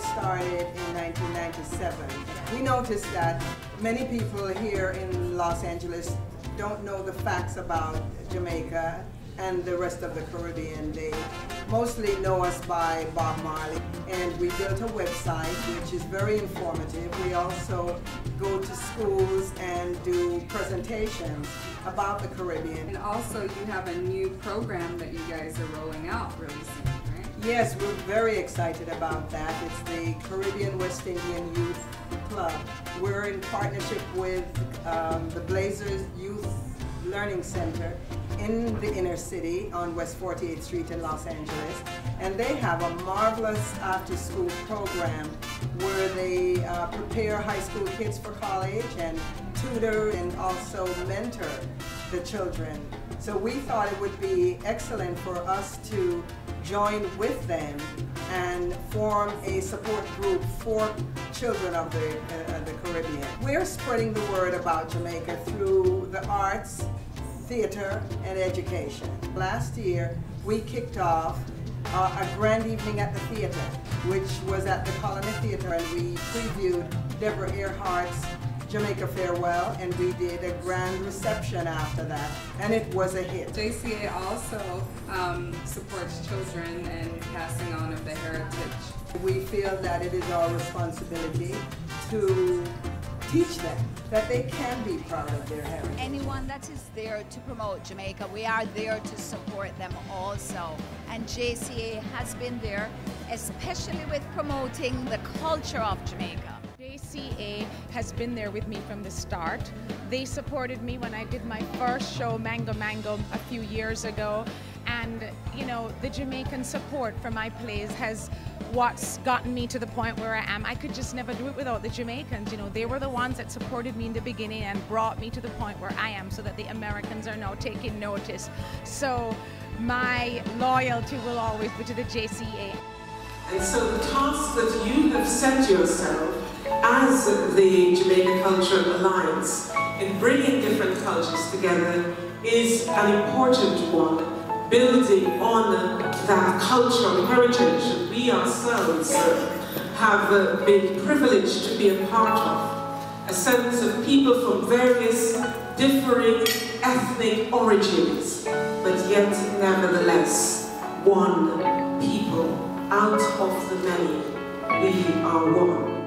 started in 1997. We noticed that many people here in Los Angeles don't know the facts about Jamaica and the rest of the Caribbean. They mostly know us by Bob Marley. And we built a website which is very informative. We also go to schools and do presentations about the Caribbean. And also you have a new program that you guys are rolling out really soon. Yes, we're very excited about that. It's the Caribbean West Indian Youth Club. We're in partnership with um, the Blazers Youth Learning Center in the inner city on West 48th Street in Los Angeles. And they have a marvelous after-school program where they uh, prepare high school kids for college and tutor and also mentor the children. So we thought it would be excellent for us to join with them and form a support group for children of the, uh, the Caribbean. We're spreading the word about Jamaica through the arts, theater, and education. Last year, we kicked off uh, a grand evening at the theater, which was at the Colony Theater, and we previewed Deborah Ehrhardt's Jamaica Farewell, and we did a grand reception after that, and it was a hit. JCA also um, supports children and passing on of the heritage. We feel that it is our responsibility to teach them that they can be proud of their heritage. Anyone that is there to promote Jamaica, we are there to support them also. And JCA has been there, especially with promoting the culture of Jamaica. JCA has been there with me from the start. They supported me when I did my first show, Mango Mango, a few years ago. And, you know, the Jamaican support for my plays has what's gotten me to the point where I am. I could just never do it without the Jamaicans. You know, they were the ones that supported me in the beginning and brought me to the point where I am so that the Americans are now taking notice. So my loyalty will always be to the JCA. And so the task that you have set yourself as the Jamaica Cultural Alliance in bringing different cultures together is an important one building on that cultural heritage that we ourselves have uh, been privileged to be a part of. A sense of people from various differing ethnic origins, but yet nevertheless one people out of the many. We are one.